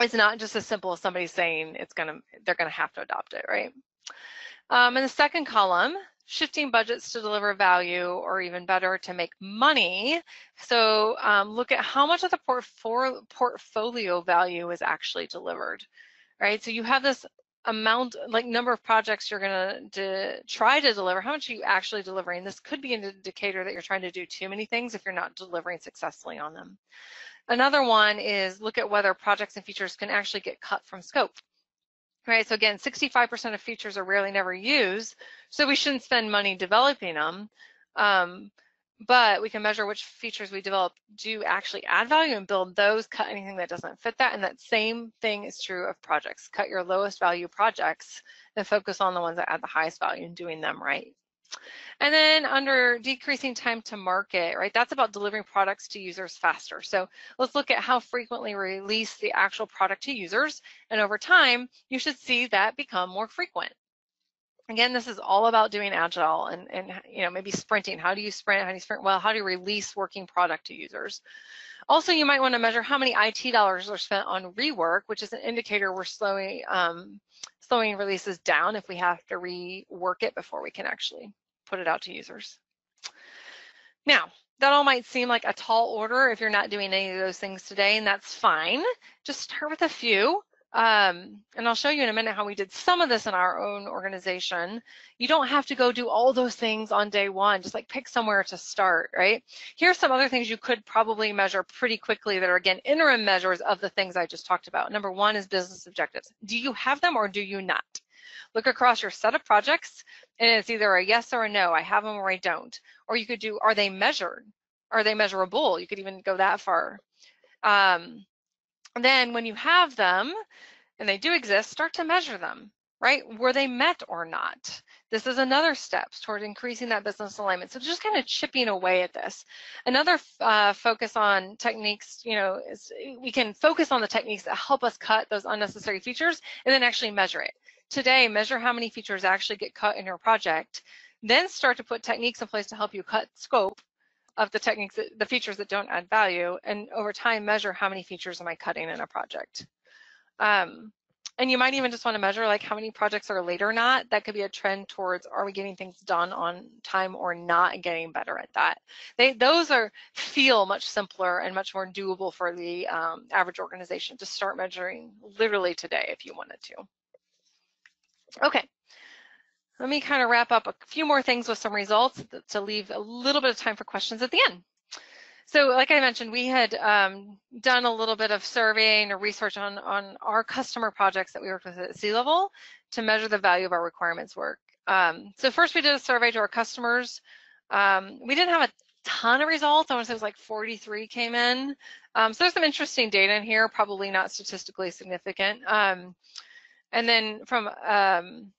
it's not just as simple as somebody saying it's gonna, they're gonna have to adopt it, right? Um, in the second column, shifting budgets to deliver value or even better to make money. So um, look at how much of the portfolio value is actually delivered, right? So you have this amount, like number of projects you're gonna to try to deliver, how much are you actually delivering? This could be an indicator that you're trying to do too many things if you're not delivering successfully on them. Another one is look at whether projects and features can actually get cut from scope right? So again, 65% of features are rarely never used, so we shouldn't spend money developing them. Um, but we can measure which features we develop do actually add value and build those, cut anything that doesn't fit that. And that same thing is true of projects. Cut your lowest value projects and focus on the ones that add the highest value and doing them right. And then under decreasing time to market, right, that's about delivering products to users faster. So let's look at how frequently we release the actual product to users. And over time, you should see that become more frequent. Again, this is all about doing agile and, and you know maybe sprinting. How do you sprint? How do you sprint? Well, how do you release working product to users? Also, you might want to measure how many IT dollars are spent on rework, which is an indicator we're slowing um, slowing releases down if we have to rework it before we can actually put it out to users. Now, that all might seem like a tall order if you're not doing any of those things today, and that's fine. Just start with a few. Um, and I'll show you in a minute how we did some of this in our own organization. You don't have to go do all those things on day one, just like pick somewhere to start, right? Here's some other things you could probably measure pretty quickly that are again, interim measures of the things I just talked about. Number one is business objectives. Do you have them or do you not? Look across your set of projects and it's either a yes or a no. I have them or I don't. Or you could do, are they measured? Are they measurable? You could even go that far. Um, then when you have them and they do exist, start to measure them, right? Were they met or not? This is another step toward increasing that business alignment. So just kind of chipping away at this. Another uh, focus on techniques, you know, is we can focus on the techniques that help us cut those unnecessary features and then actually measure it today, measure how many features actually get cut in your project, then start to put techniques in place to help you cut scope of the techniques, that, the features that don't add value, and over time measure how many features am I cutting in a project. Um, and you might even just want to measure like how many projects are late or not. That could be a trend towards are we getting things done on time or not getting better at that. They those are feel much simpler and much more doable for the um, average organization to start measuring literally today if you wanted to. Okay, let me kind of wrap up a few more things with some results to leave a little bit of time for questions at the end. so like I mentioned, we had um, done a little bit of surveying or research on, on our customer projects that we worked with at Seilevel to measure the value of our requirements work. Um, so first we did a survey to our customers. Um, we didn't have a ton of results. I want to say it was like 43 came in. Um, so there's some interesting data in here, probably not statistically significant. And then from, um,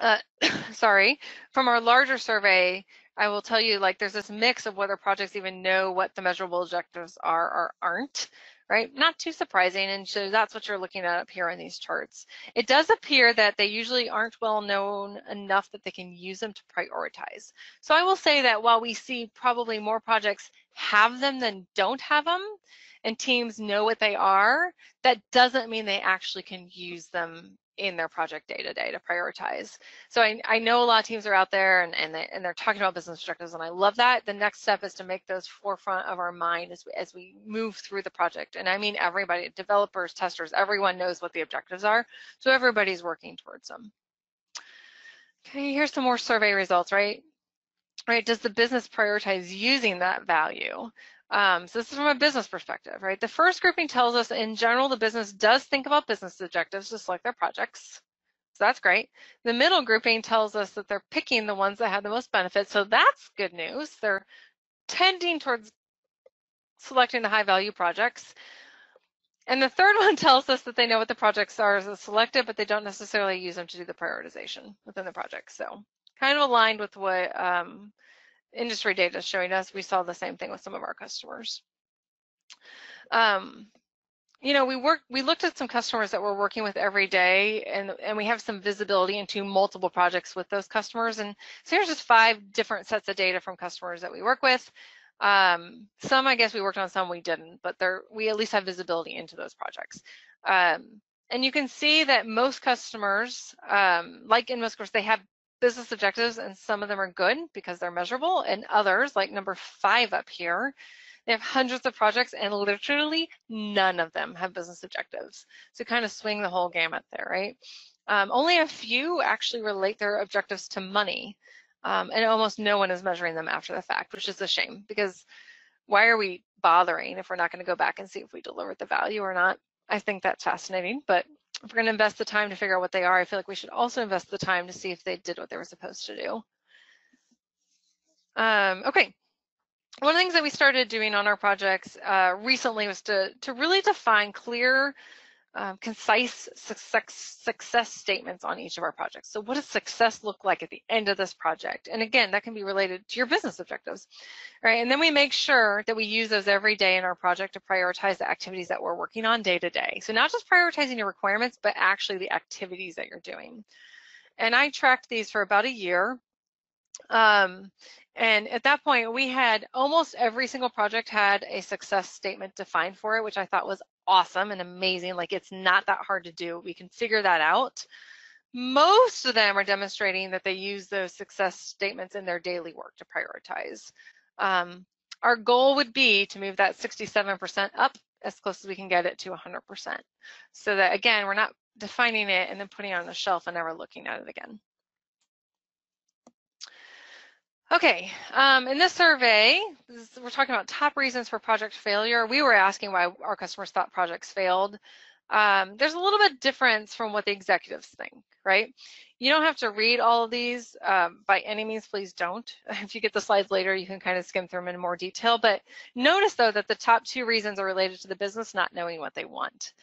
uh, sorry, from our larger survey, I will tell you like there's this mix of whether projects even know what the measurable objectives are or aren't right? Not too surprising. And so that's what you're looking at up here on these charts. It does appear that they usually aren't well known enough that they can use them to prioritize. So I will say that while we see probably more projects have them than don't have them, and teams know what they are, that doesn't mean they actually can use them in their project day to day to prioritize. So I, I know a lot of teams are out there and, and, they, and they're talking about business objectives and I love that. The next step is to make those forefront of our mind as we, as we move through the project. And I mean everybody, developers, testers, everyone knows what the objectives are. So everybody's working towards them. Okay, here's some more survey results, right? Right, does the business prioritize using that value? Um, so this is from a business perspective, right? The first grouping tells us in general, the business does think about business objectives just like their projects. So that's great. The middle grouping tells us that they're picking the ones that have the most benefit. So that's good news. They're tending towards selecting the high value projects. And the third one tells us that they know what the projects are as selected, but they don't necessarily use them to do the prioritization within the project. So kind of aligned with what um, industry data is showing us, we saw the same thing with some of our customers. Um, you know, we worked, we looked at some customers that we're working with every day and, and we have some visibility into multiple projects with those customers. And so here's just five different sets of data from customers that we work with. Um, some, I guess we worked on some we didn't, but there, we at least have visibility into those projects. Um, and you can see that most customers, um, like in most course, they have business objectives and some of them are good because they're measurable and others like number five up here they have hundreds of projects and literally none of them have business objectives. So kind of swing the whole gamut there right? Um, only a few actually relate their objectives to money um, and almost no one is measuring them after the fact which is a shame because why are we bothering if we're not going to go back and see if we delivered the value or not? I think that's fascinating but if we're going to invest the time to figure out what they are, I feel like we should also invest the time to see if they did what they were supposed to do. Um, okay. One of the things that we started doing on our projects uh, recently was to, to really define clear um, concise success, success statements on each of our projects. So what does success look like at the end of this project? And again, that can be related to your business objectives, right? And then we make sure that we use those every day in our project to prioritize the activities that we're working on day to day. So not just prioritizing your requirements, but actually the activities that you're doing. And I tracked these for about a year. Um, and at that point, we had almost every single project had a success statement defined for it, which I thought was awesome and amazing. Like it's not that hard to do. We can figure that out. Most of them are demonstrating that they use those success statements in their daily work to prioritize. Um, our goal would be to move that 67% up as close as we can get it to 100%. So that again, we're not defining it and then putting it on the shelf and never looking at it again. Okay, um, in this survey, this, we're talking about top reasons for project failure. We were asking why our customers thought projects failed. Um, there's a little bit difference from what the executives think, right? You don't have to read all of these um, by any means, please don't. If you get the slides later, you can kind of skim through them in more detail, but notice though that the top two reasons are related to the business not knowing what they want.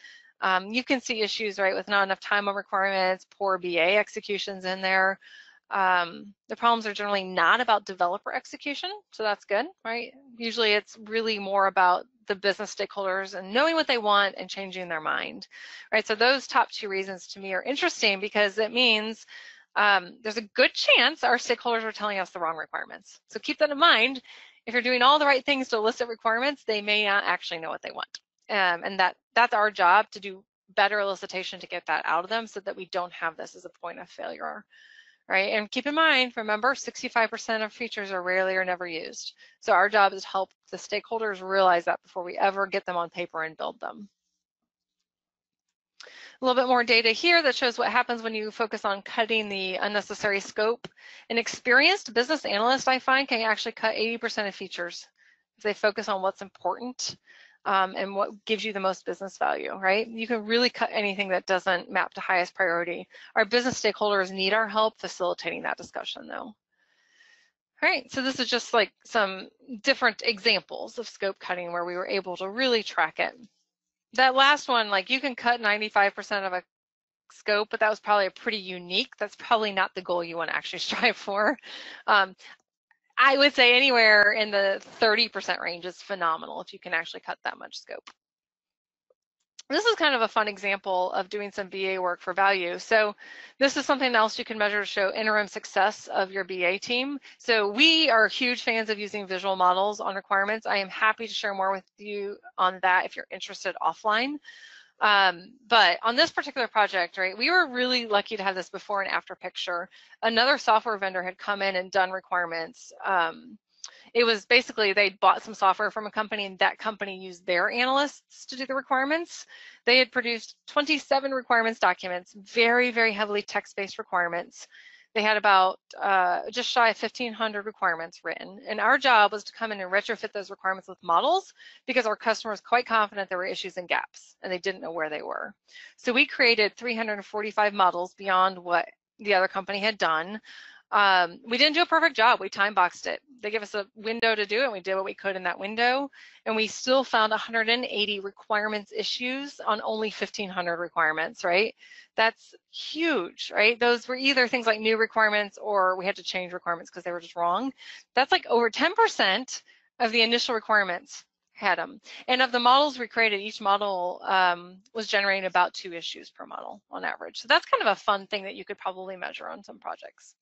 Um, you can see issues, right, with not enough time on requirements, poor BA executions in there, um, the problems are generally not about developer execution, so that's good, right? Usually it's really more about the business stakeholders and knowing what they want and changing their mind, right? So those top two reasons to me are interesting because it means um, there's a good chance our stakeholders are telling us the wrong requirements. So keep that in mind. If you're doing all the right things to elicit requirements, they may not actually know what they want. Um, and that that's our job to do better elicitation to get that out of them so that we don't have this as a point of failure right? And keep in mind, remember, 65% of features are rarely or never used. So our job is to help the stakeholders realize that before we ever get them on paper and build them. A little bit more data here that shows what happens when you focus on cutting the unnecessary scope. An experienced business analyst, I find, can actually cut 80% of features if they focus on what's important um, and what gives you the most business value, right? You can really cut anything that doesn't map to highest priority. Our business stakeholders need our help facilitating that discussion though. All right, so this is just like some different examples of scope cutting where we were able to really track it. That last one, like you can cut 95% of a scope, but that was probably a pretty unique. That's probably not the goal you want to actually strive for. Um, I would say anywhere in the 30% range is phenomenal if you can actually cut that much scope. This is kind of a fun example of doing some BA work for value. So this is something else you can measure to show interim success of your BA team. So we are huge fans of using visual models on requirements. I am happy to share more with you on that if you're interested offline. Um, but on this particular project, right, we were really lucky to have this before and after picture. Another software vendor had come in and done requirements. Um, it was basically they bought some software from a company and that company used their analysts to do the requirements. They had produced 27 requirements documents, very, very heavily text-based requirements. They had about uh, just shy of 1,500 requirements written. And our job was to come in and retrofit those requirements with models because our customer was quite confident there were issues and gaps and they didn't know where they were. So we created 345 models beyond what the other company had done. Um, we didn't do a perfect job. We time boxed it. They gave us a window to do it. And we did what we could in that window. And we still found 180 requirements issues on only 1,500 requirements, right? That's huge, right? Those were either things like new requirements or we had to change requirements because they were just wrong. That's like over 10% of the initial requirements had them. And of the models we created, each model um, was generating about two issues per model on average. So that's kind of a fun thing that you could probably measure on some projects.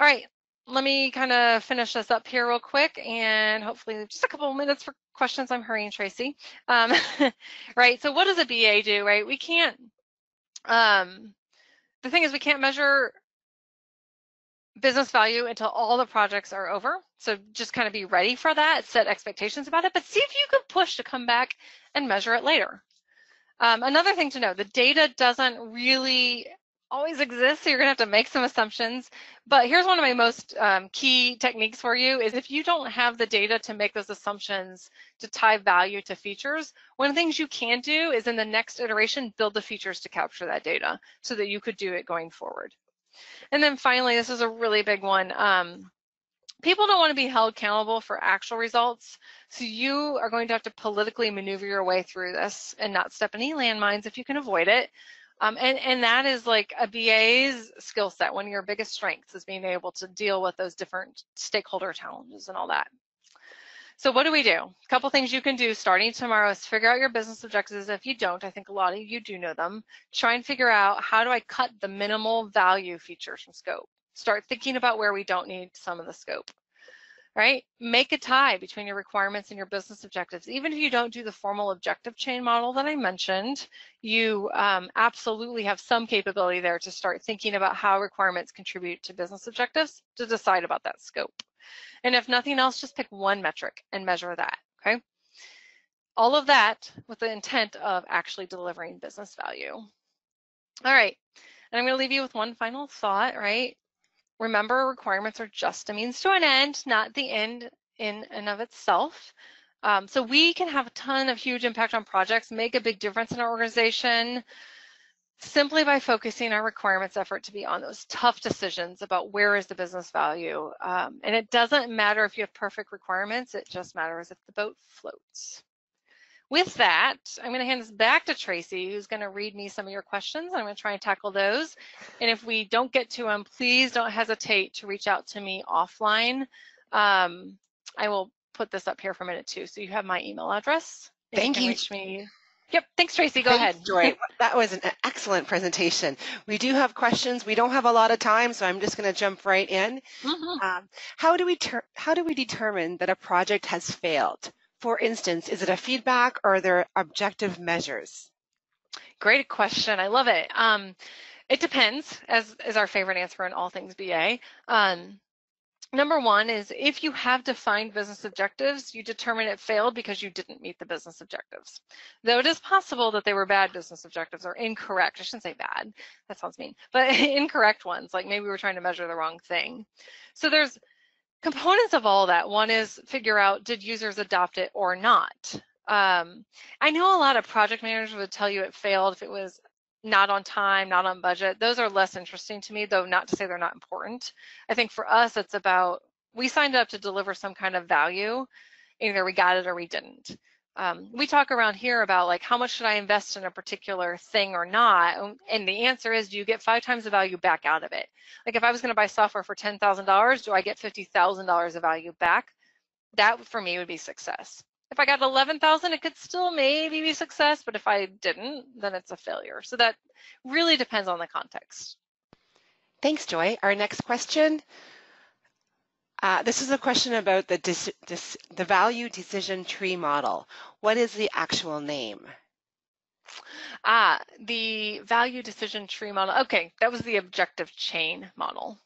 All right, let me kind of finish this up here real quick and hopefully just a couple minutes for questions. I'm hurrying, Tracy. Um, right, so what does a BA do, right? We can't, um, the thing is we can't measure business value until all the projects are over. So just kind of be ready for that, set expectations about it, but see if you can push to come back and measure it later. Um, another thing to know, the data doesn't really always exist, so you're gonna have to make some assumptions. But here's one of my most um, key techniques for you is if you don't have the data to make those assumptions to tie value to features, one of the things you can do is in the next iteration, build the features to capture that data so that you could do it going forward. And then finally, this is a really big one. Um, people don't want to be held accountable for actual results. So you are going to have to politically maneuver your way through this and not step any landmines if you can avoid it. Um, and, and that is like a BA's skill set. One of your biggest strengths is being able to deal with those different stakeholder challenges and all that. So what do we do? A couple things you can do starting tomorrow is figure out your business objectives. If you don't, I think a lot of you do know them. Try and figure out how do I cut the minimal value features from scope. Start thinking about where we don't need some of the scope right? Make a tie between your requirements and your business objectives. Even if you don't do the formal objective chain model that I mentioned, you um, absolutely have some capability there to start thinking about how requirements contribute to business objectives to decide about that scope. And if nothing else, just pick one metric and measure that, okay? All of that with the intent of actually delivering business value. All right, and I'm gonna leave you with one final thought, right? Remember, requirements are just a means to an end, not the end in and of itself. Um, so we can have a ton of huge impact on projects, make a big difference in our organization simply by focusing our requirements effort to be on those tough decisions about where is the business value. Um, and it doesn't matter if you have perfect requirements, it just matters if the boat floats with that, I'm going to hand this back to Tracy, who's going to read me some of your questions. I'm going to try and tackle those. And if we don't get to them, please don't hesitate to reach out to me offline. Um, I will put this up here for a minute too. So you have my email address. Thank you. you. Reach me. Yep. Thanks, Tracy. Go Thanks, ahead. Joy. That was an excellent presentation. We do have questions. We don't have a lot of time, so I'm just going to jump right in. Mm -hmm. um, how do we how do we determine that a project has failed? For instance, is it a feedback or are there objective measures? Great question. I love it. Um, it depends, as is our favorite answer in all things BA. Um, number one is if you have defined business objectives, you determine it failed because you didn't meet the business objectives. Though it is possible that they were bad business objectives or incorrect. I shouldn't say bad. That sounds mean, but incorrect ones. Like maybe we were trying to measure the wrong thing. So there's components of all that. One is figure out did users adopt it or not. Um, I know a lot of project managers would tell you it failed if it was not on time, not on budget. Those are less interesting to me, though not to say they're not important. I think for us, it's about we signed up to deliver some kind of value. Either we got it or we didn't. Um, we talk around here about like how much should I invest in a particular thing or not, and the answer is, do you get five times the value back out of it? Like if I was going to buy software for ten thousand dollars, do I get fifty thousand dollars of value back? That for me would be success. If I got 11,000, it could still maybe be success, but if I didn't, then it's a failure. So that really depends on the context. Thanks, Joy. Our next question. Uh, this is a question about the, the value decision tree model. What is the actual name? Ah, the value decision tree model. Okay, that was the objective chain model.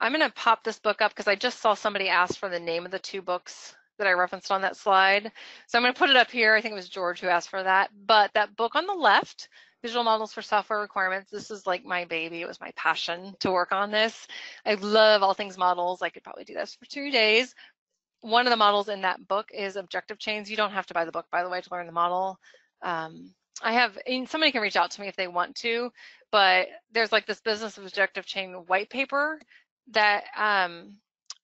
I'm going to pop this book up because I just saw somebody ask for the name of the two books that I referenced on that slide. So I'm going to put it up here. I think it was George who asked for that. But that book on the left, Visual Models for Software Requirements, this is like my baby. It was my passion to work on this. I love all things models. I could probably do this for two days. One of the models in that book is objective chains. You don't have to buy the book, by the way, to learn the model. Um, I have, somebody can reach out to me if they want to, but there's like this business objective chain white paper that um,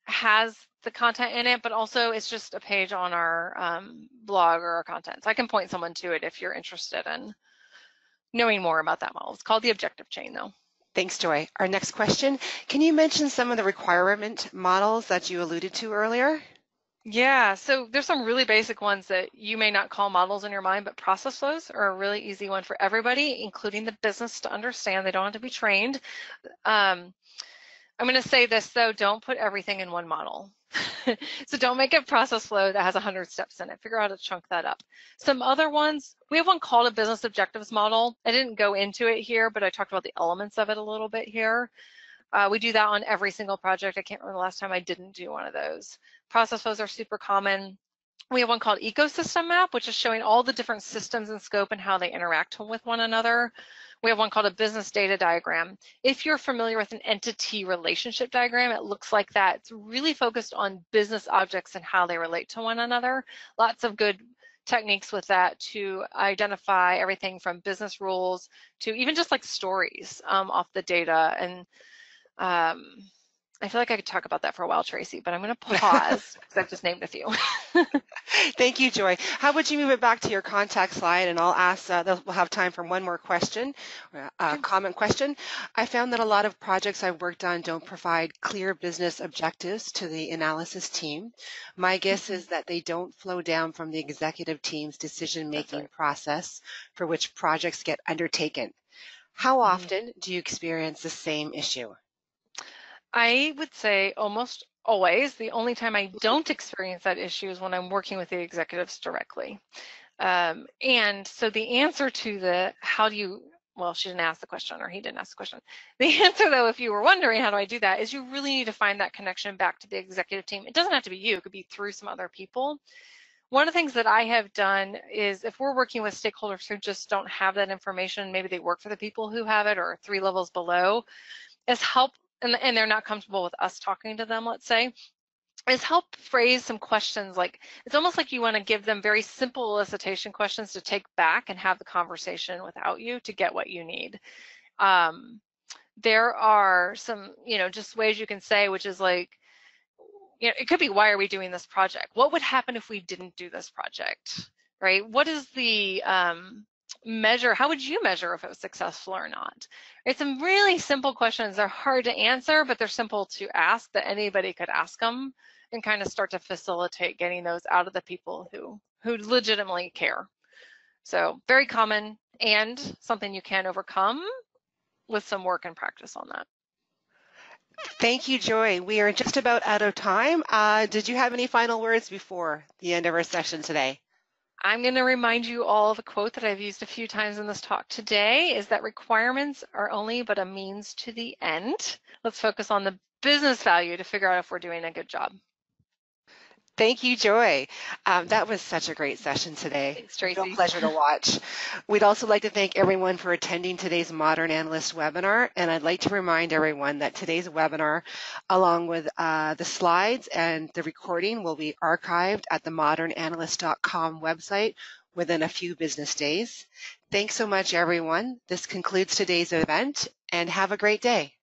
has the content in it, but also it's just a page on our um, blog or our content. So I can point someone to it if you're interested in knowing more about that model. It's called the objective chain though. Thanks, Joy. Our next question, can you mention some of the requirement models that you alluded to earlier? Yeah, so there's some really basic ones that you may not call models in your mind, but process flows are a really easy one for everybody, including the business to understand. They don't have to be trained. Um, I'm going to say this though, don't put everything in one model. so don't make a process flow that has 100 steps in it. Figure out how to chunk that up. Some other ones, we have one called a business objectives model. I didn't go into it here, but I talked about the elements of it a little bit here. Uh, we do that on every single project. I can't remember the last time I didn't do one of those. Process flows are super common. We have one called ecosystem map, which is showing all the different systems and scope and how they interact with one another. We have one called a business data diagram. If you're familiar with an entity relationship diagram, it looks like that. It's really focused on business objects and how they relate to one another. Lots of good techniques with that to identify everything from business rules to even just like stories um, off the data and um, I feel like I could talk about that for a while, Tracy, but I'm going to pause because I've just named a few. Thank you, Joy. How about you move it back to your contact slide and I'll ask, uh, we'll have time for one more question, uh, comment question. I found that a lot of projects I've worked on don't provide clear business objectives to the analysis team. My guess mm-hmm. is that they don't flow down from the executive team's decision-making right. process for which projects get undertaken. How mm-hmm. often do you experience the same issue? I would say almost always. The only time I don't experience that issue is when I'm working with the executives directly. Um, and so the answer to the how do you well, she didn't ask the question or he didn't ask the question. The answer though, if you were wondering how do I do that, is you really need to find that connection back to the executive team. It doesn't have to be you, it could be through some other people. One of the things that I have done is if we're working with stakeholders who just don't have that information, maybe they work for the people who have it or three levels below, is help and, and they're not comfortable with us talking to them, let's say, is help phrase some questions like it's almost like you want to give them very simple elicitation questions to take back and have the conversation without you to get what you need. Um, there are some, you know, just ways you can say, which is like, you know, it could be, why are we doing this project? What would happen if we didn't do this project, right? What is the, um, measure, how would you measure if it was successful or not? It's some really simple questions. They're hard to answer, but they're simple to ask that anybody could ask them and kind of start to facilitate getting those out of the people who, who legitimately care. So very common and something you can overcome with some work and practice on that. Thank you, Joy. We are just about out of time. Uh, did you have any final words before the end of our session today? I'm going to remind you all of a quote that I've used a few times in this talk today is that requirements are only but a means to the end. Let's focus on the business value to figure out if we're doing a good job. Thank you, Joy. Um, that was such a great session today. Thanks, Tracy. Real pleasure to watch. We'd also like to thank everyone for attending today's Modern Analyst webinar. And I'd like to remind everyone that today's webinar, along with uh, the slides and the recording, will be archived at the modernanalyst.com website within a few business days. Thanks so much, everyone. This concludes today's event, and have a great day.